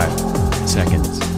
45 seconds.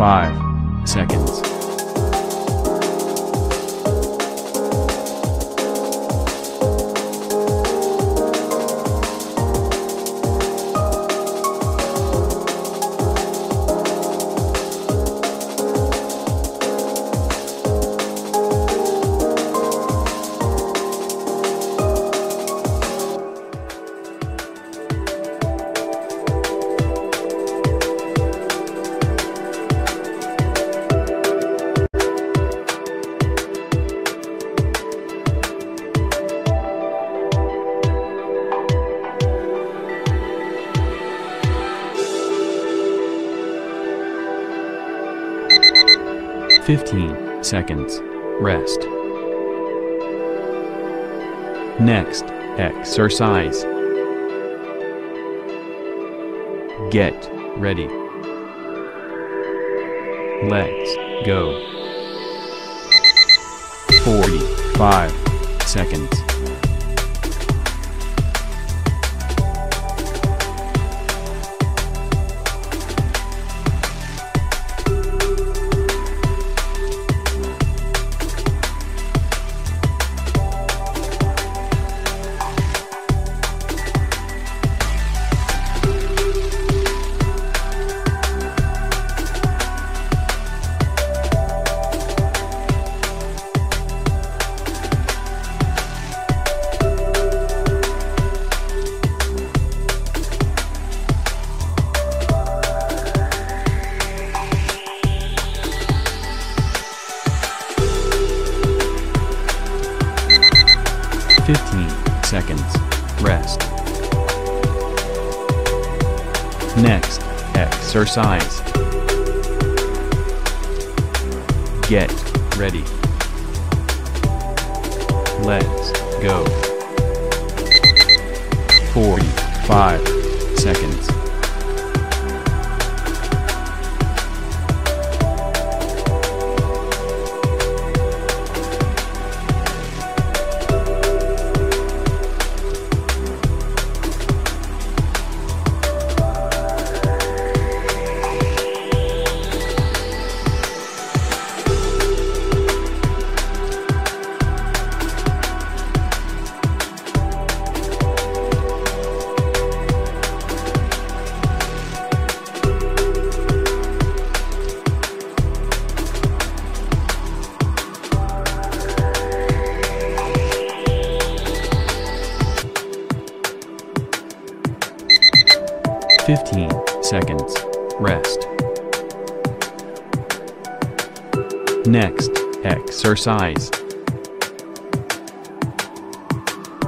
45 15 seconds. Rest. Next, exercise. Get ready. Let's go. 45 seconds. Exercise. Get ready. Let's go. 45 seconds. Fifteen seconds. Rest. Next, exercise.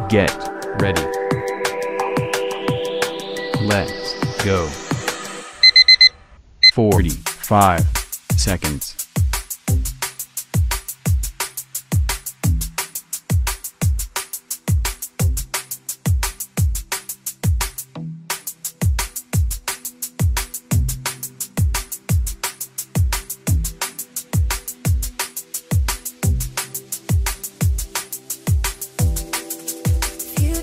Get ready. Let's go. 45 seconds.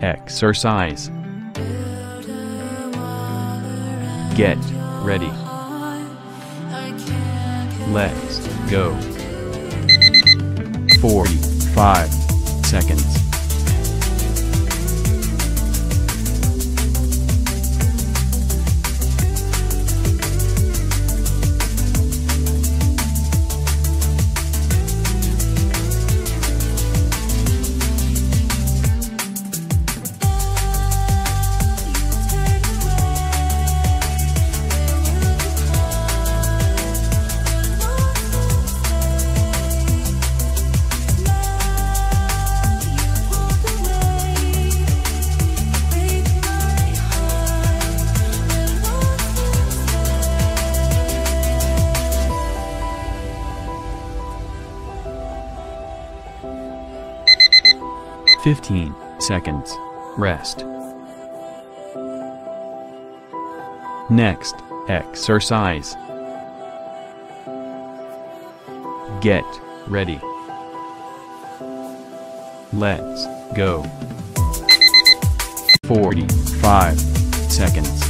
exercise. Get ready. Let's go. 45 seconds. Fifteen seconds. Rest. Next, exercise. Get ready. Let's go. 45 seconds.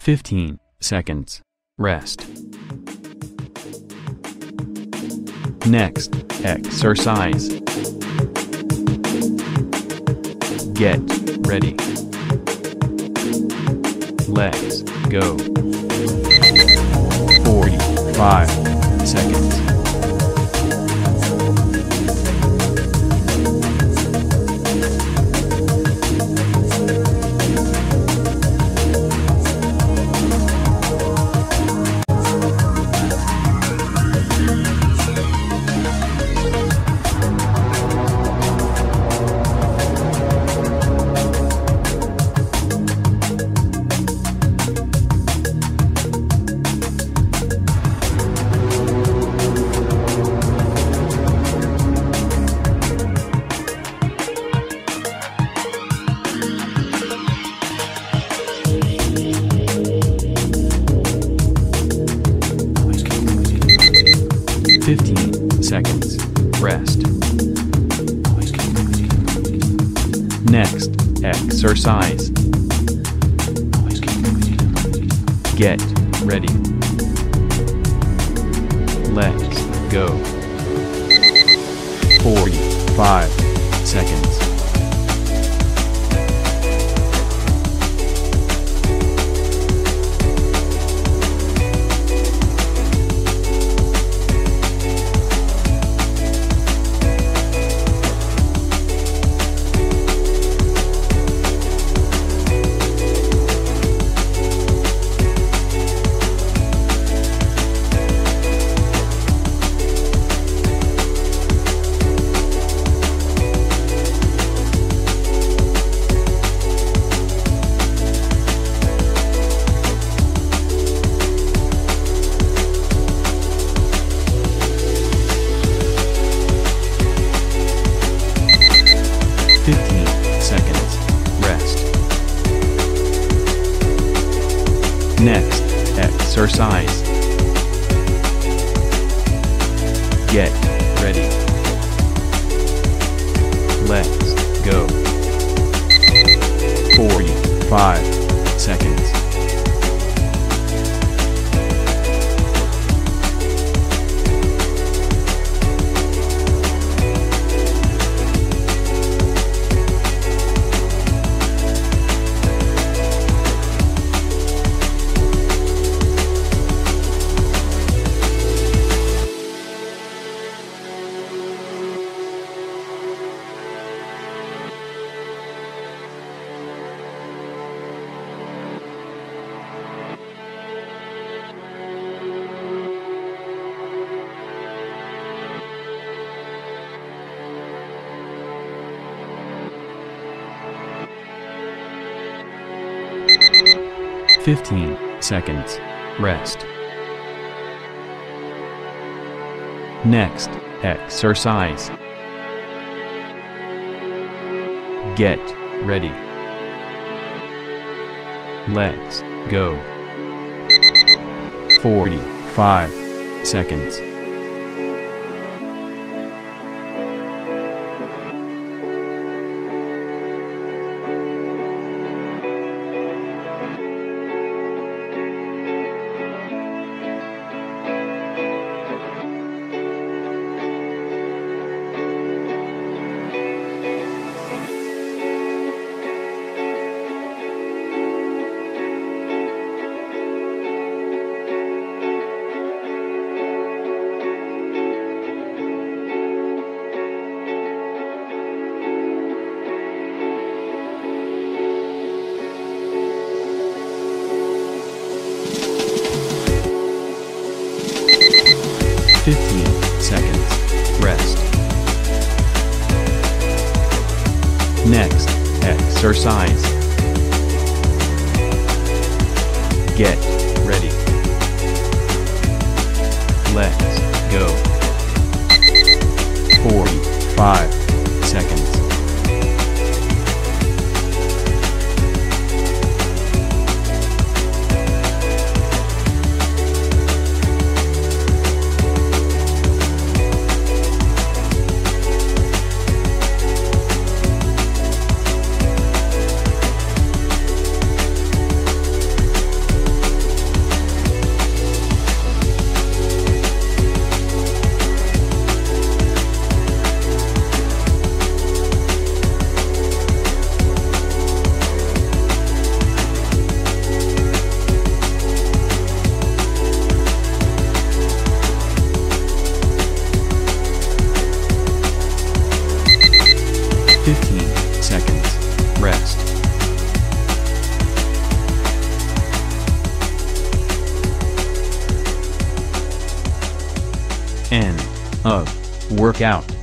Fifteen seconds. Rest. Next, exercise. Get ready. Let's go. 45 seconds. Next, exercise. Get ready. Let's go. 45 seconds. Let's go. 45 15 seconds. Rest. Next, exercise. Get ready. Let's go. 45 seconds. Exercise. Get End of workout.